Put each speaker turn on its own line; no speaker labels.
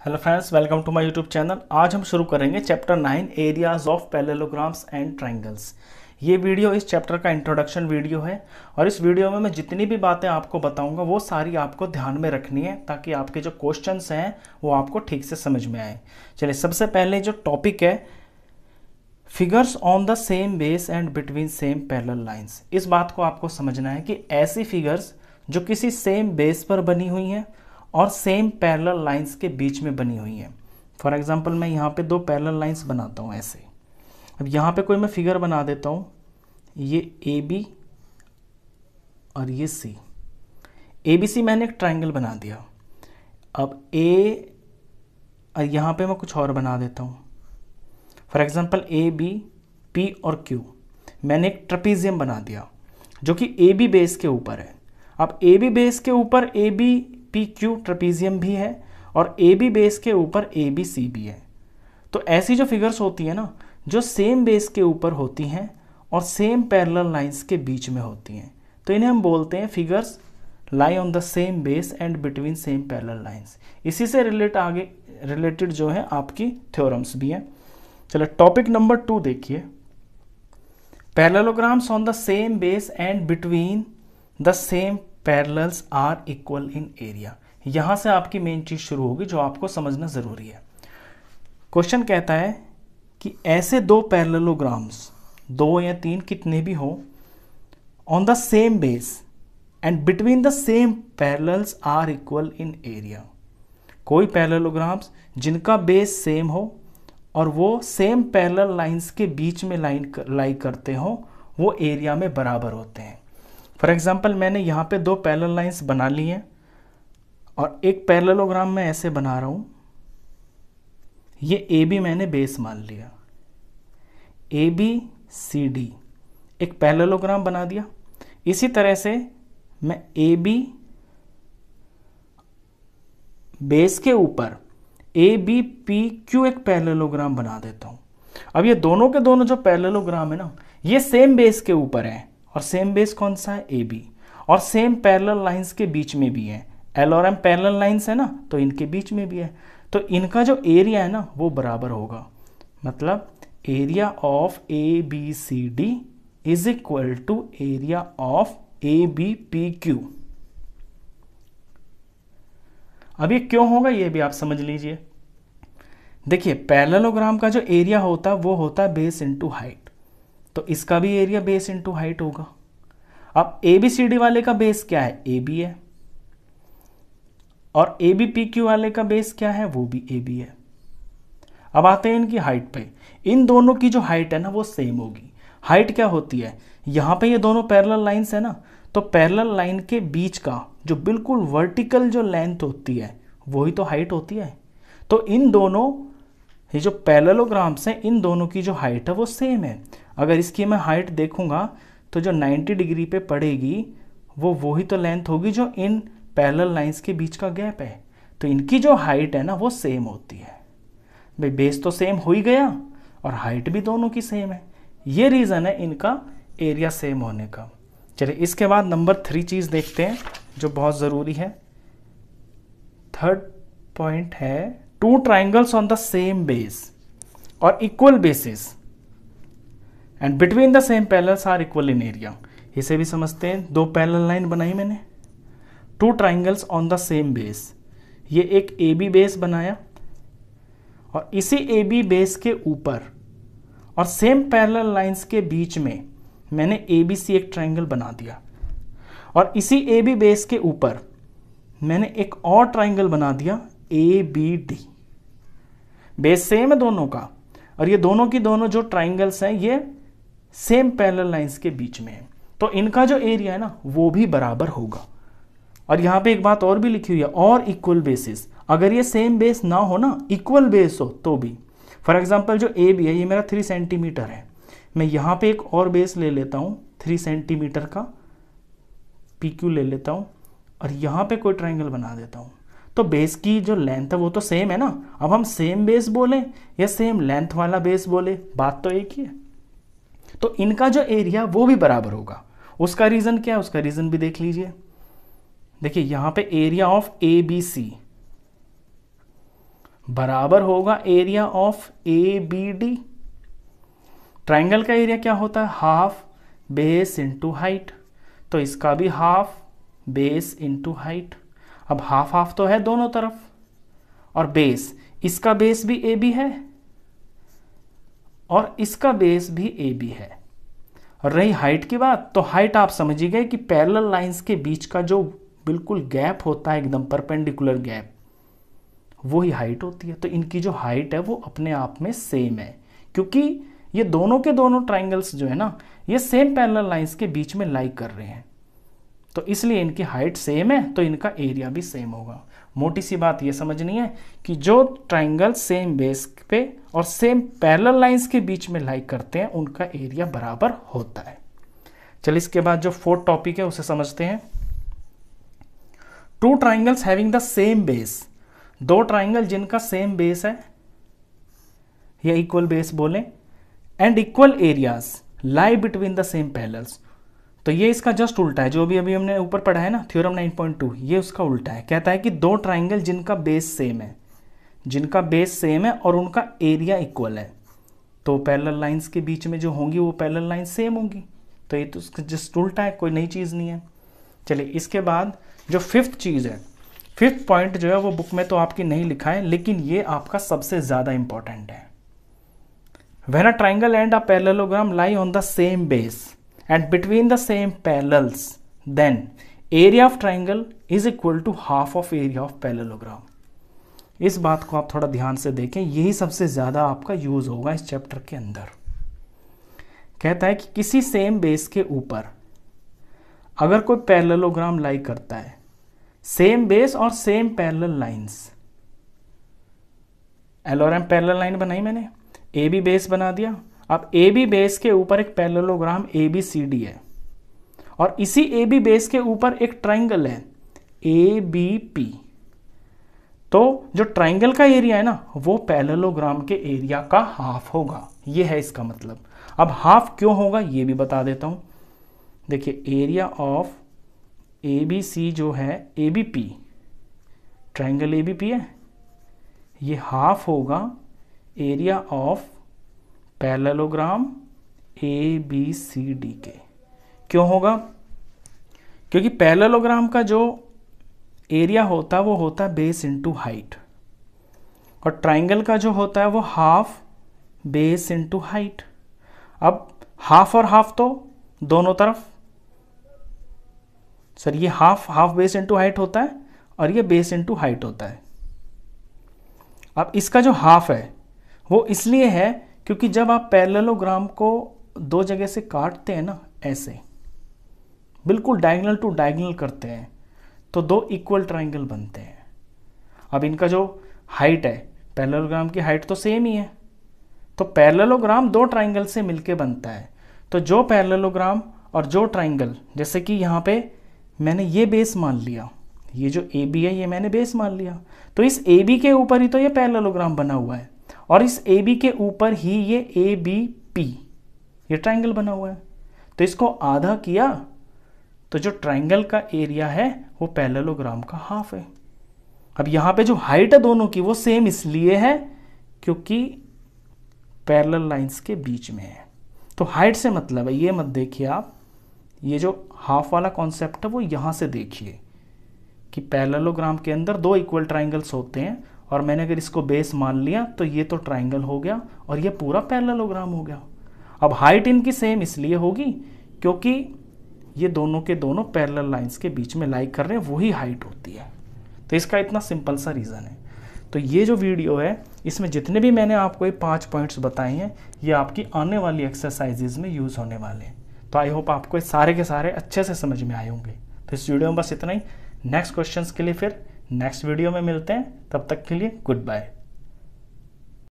Hello friends welcome to my YouTube channel आज हम शुरू करेंगे chapter nine areas of parallelograms and triangles ये वीडियो इस चैप्टर का इंट्रोडक्शन वीडियो है और इस वीडियो में मैं जितनी भी बातें आपको बताऊँगा, वो सारी आपको ध्यान में रखनी है ताकि आपके जो क्वेश्चंस हैं, वो आपको ठीक से समझ में आए। चलिए, सबसे पहले जो टॉपिक है figures on the same base and between same parallel lines इस बात को आपको समझना है कि ऐसी फिगर्स जो किसी सेम बेस पर बनी हुई हैं और सेम पैरेलल लाइंस के बीच में बनी हुई हैं। फॉर एग्जांपल मैं यहाँ पे दो पैरेलल लाइंस बनाता हूँ ऐसे। अब यहाँ पे कोई मैं फिगर बना देता हूँ। ये ए बी और ये सी ए बी सी मैंने एक ट्राइंगल बना दिया। अब ए और यहाँ पे मैं कुछ और बना देता हूँ। For example A B P और क्यू मैंने एक ट्रपीजियम बना दिया, जो कि ए बी बेस के ऊपर है। अब ए बी बेस के ऊपर A B P Q trapezium भी है और ए बी बेस के ऊपर ए बी सी भी है। तो ऐसी जो फिगर्स होती है ना, जो सेम बेस के ऊपर होती हैं और सेम पैरेलल लाइंस के बीच में होती हैं। तो इन्हें हम बोलते हैं figures lie on the same base and between same parallel lines इसी से रिलेट आगे रिलेटेड जो है, आपकी थ्योरम्स भी हैं। चलो टॉपिक नंबर टू देखिए। Parallelograms on the same base and between the same parallels are equal in area. यहाँ से आपकी मेन चीज़ शुरू होगी जो आपको समझना ज़रूरी है। क्वेश्चन कहता है कि ऐसे दो पैरलोग्राम्स दो या तीन कितने भी हो on the same base and between the same parallels are equal in area. कोई पैरेललोग्राम्स जिनका बेस सेम हो और वो सेम पैरल लाइंस के बीच में लाइन लाई करते हो, वो एरिया में बराबर होते हैं। फॉर एग्ज़ाम्पल मैंने यहाँ पे दो पैरेलल लाइंस बना ली हैं और एक पैरेललोग्राम मैं ऐसे बना रहा हूँ। ये ए बी मैंने बेस मान लिया। ए बी सी डी एक पैरेललोग्राम बना दिया। इसी तरह से मैं ए बी बेस के ऊपर ए बी पी क्यू एक पैरेललोग्राम बना देता हूँ। अब ये दोनों के दोनों जो पैरेललोग्राम है ना, ये सेम बेस के ऊपर है। और सेम बेस कौन सा है? ए बी और सेम पैरेलल लाइंस के बीच में भी है। एल और एम पैरेलल लाइंस है ना? तो इनके बीच में भी है। तो इनका जो एरिया है ना, वो बराबर होगा। मतलब area of A B C D is equal to area of A B P Q अब ये क्यों होगा, ये भी आप समझ लीजिए। देखिए पैरेललोग्राम का जो एरिया होता है, वो होता है बेस इनटू हाइट तो इसका भी एरिया बेस इंटू हाइट होगा। अब ए बी सी डी वाले का बेस क्या है? ए बी है। और ए बी पी क्यू वाले का बेस क्या है? वो भी ए बी है। अब आते हैं इनकी हाइट पे। इन दोनों की जो हाइट है ना, वो सेम होगी। हाइट क्या होती है? यहाँ पे ये दोनों पैरेलल लाइंस है ना तो पैरेलल लाइन के बीच का जो बिल्कुल वर्टिकल जो लेंथ होती है, वही तो हाइट होती है। तो इन दोनों, ये जो पैरेललोग्राम्स हैं, इन दोनों की जो हाइट है, वो सेम है। अगर इसकी मैं हाइट देखूँगा तो जो 90 डिग्री पे पड़ेगी, वो वही तो लेंथ होगी जो इन पैरेलल लाइंस के बीच का गैप है। तो इनकी जो हाइट है ना, वो सेम होती है। भाई बेस तो सेम हो ही गया और हाइट भी दोनों की सेम है। ये रीज़न है इनका एरिया सेम होने का। चलिए, इसके बाद नंबर थ्री चीज़ देखते हैं, जो बहुत ज़रूरी है। थर्ड पॉइंट है two triangles on the same base और equal bases and between the same parallels are equal in area इसे भी समझते हैं। दो पैरेलल लाइन बनाई मैंने। Two triangles on the same base ये एक ए बी बेस बनाया। और इसी ए बी बेस के ऊपर और सेम पैरेलल लाइंस के बीच में मैंने ए बी सी एक ट्राइंगल बना दिया। और इसी ए बी बेस के ऊपर मैंने एक और ट्राइंगल बना दिया A B D base same है दोनों का। और ये दोनों की दोनों जो ट्राइंगल्स हैं, ये सेम पैरेलल लाइंस के बीच में है। तो इनका जो एरिया है ना, वो भी बराबर होगा। और यहाँ पे एक बात और भी लिखी हुई है, और इक्वल बेसिस अगर ये सेम बेस ना हो ना इक्वल बेस हो तो भी। फॉर एग्ज़ाम्पल जो ए बी है, ये मेरा थ्री सेंटीमीटर है। मैं यहाँ पे एक और बेस ले लेता हूँ थ्री सेंटीमीटर का। पी क्यू ले लेता हूँ, और यहाँ पे कोई ट्राइंगल बना देता हूँ। तो बेस की जो लेंथ है, वो तो सेम है ना। अब हम सेम बेस बोले या सेम लेंथ वाला बेस बोले? बात तो एक ही है। तो इनका जो एरिया वो भी बराबर होगा। उसका रीजन क्या है? उसका रीजन भी देख लीजिए। देखिए, यहाँ पे area of A B C बराबर होगा area of A B D triangle का एरिया क्या होता है? हाफ़ बेस इंटू हाइट तो इसका भी हाफ़ बेस इंटू हाइट अब हाफ़ हाफ़ तो है दोनों तरफ़। और बेस इसका बेस भी ए बी है। और इसका बेस भी ए बी है। और रही हाइट की बात तो हाइट आप समझ गए कि पैरेलल लाइंस के बीच का जो बिल्कुल गैप होता है, एकदम परपेंडिकुलर गैप वही हाइट होती है। तो इनकी जो हाइट है, वो अपने आप में सेम है। क्योंकि ये दोनों के दोनों ट्राइंगल्स जो है ना, ये सेम पैरेलल लाइंस के बीच में लाइक कर रहे हैं। तो इसलिए इनकी हाइट सेम है तो इनका एरिया भी सेम होगा। मोटी सी बात ये समझनी है कि जो ट्राइंगल सेम बेस पे और सेम पैरेलल लाइंस के बीच में लाइक करते हैं, उनका एरिया बराबर होता है। चल इसके बाद जो फोर्थ टॉपिक है, उसे समझते हैं। Two triangles having the same base दो ट्राइंगल जिनका सेम बेस है, या इक्वल बेस बोले and equal areas lie between the same parallels तो ये इसका जस्ट उल्टा है, जो भी अभी हमने ऊपर पढ़ा है ना थ्योरम 9.2 ये उसका उल्टा है। कहता है कि दो ट्राइंगल जिनका बेस सेम है, जिनका बेस सेम है और उनका एरिया इक्वल है। तो पैरेलल लाइंस के बीच में जो होंगी, वो पैरेलल लाइन सेम होंगी। तो ये तो उसका जस्ट उल्टा है, कोई नई चीज़ नहीं है। चलिए, इसके बाद जो फिफ्थ चीज़ है फिफ्थ पॉइंट जो है, वो बुक में तो आपकी नहीं लिखा है, लेकिन ये आपका सबसे ज़्यादा इंपॉर्टेंट है। When a triangle and a parallelogram lie on the same base and between the same parallels, then area of triangle is equal to half of area of parallelogram. इस बात को आप थोड़ा ध्यान से देखें, यही सबसे ज़्यादा आपका यूज़ होगा इस चैप्टर के अंदर। कहता है कि किसी सेम बेस के ऊपर अगर कोई पैरेललोग्राम लाई करता है सेम बेस और सेम पैरेलल लाइंस एलोरम पैरेलल लाइन बनाई मैंने ए बी बेस बना दिया अब ए बी बेस के ऊपर एक parallelogram A B C D है। और इसी ए बी बेस के ऊपर एक ट्राइंगल है ए बी पी तो जो ट्राइंगल का एरिया है ना, वो पैरेललोग्राम के एरिया का हाफ़ होगा। ये है इसका मतलब। अब हाफ़ क्यों होगा, ये भी बता देता हूँ। देखिए area of A B C जो है A B P triangle A B P है। ये हाफ़ होगा area of parallelogram A B C D के। क्यों होगा? क्योंकि पैरेललोग्राम का जो एरिया होता है, वो होता है बेस इनटू हाइट और ट्राइंगल का जो होता है, वो हाफ़ बेस इनटू हाइट अब हाफ़ और हाफ़ तो दोनों तरफ़। सर, ये half half base into height होता है और ये बेस इनटू हाइट होता है। अब इसका जो हाफ़ है, वो इसलिए है क्योंकि जब आप पैरेललोग्राम को दो जगह से काटते हैं ना, ऐसे, बिल्कुल डायगनल टू डायगनल करते हैं तो दो इक्वल ट्राइंगल बनते हैं। अब इनका जो हाइट है, पैरेललोग्राम की हाइट तो सेम ही है। तो पैरेललोग्राम दो ट्राइंगल से मिलके बनता है। तो जो पैरेललोग्राम और जो ट्राइंगल जैसे कि यहाँ पे मैंने ये बेस मान लिया, ये जो ए बी है, ये मैंने बेस मान लिया। तो इस ए बी के ऊपर ही तो ये पैरेललोग्राम बना हुआ है। और इस ए बी के ऊपर ही ये ए बी पी ये ट्राइंगल बना हुआ है। तो इसको आधा किया तो जो ट्राइंगल का एरिया है, वो पैरेललोग्राम का हाफ़ है। अब यहाँ पे जो हाइट है दोनों की, वो सेम इसलिए है क्योंकि पैरेलल लाइंस के बीच में है। तो हाइट से मतलब है, ये मत देखिए आप, ये जो हाफ़ वाला कॉन्सेप्ट है, वो यहाँ से देखिए कि पैरेललोग्राम के अंदर दो इक्वल ट्राइंगल्स होते हैं और मैंने अगर इसको बेस मान लिया तो ये तो ट्राइंगल हो गया और ये पूरा पैरेललोग्राम हो गया। अब हाइट इनकी सेम इसलिए होगी क्योंकि ये दोनों के दोनों पैरेलल लाइंस के बीच में लाइक कर रहे हैं, वही हाइट होती है। तो इसका इतना सिंपल सा रीज़न है। तो ये जो वीडियो है, इसमें जितने भी मैंने आपको ये पाँच पॉइंट्स बताए हैं, ये आपकी आने वाली एक्सरसाइजेज में यूज़ होने वाले हैं। तो आई होप आपको ये सारे के सारे अच्छे से समझ में आए होंगे। तो इस वीडियो में बस इतना ही। नेक्स्ट क्वेश्चंस के लिए फिर नेक्स्ट वीडियो में मिलते हैं। तब तक के लिए गुड बाय।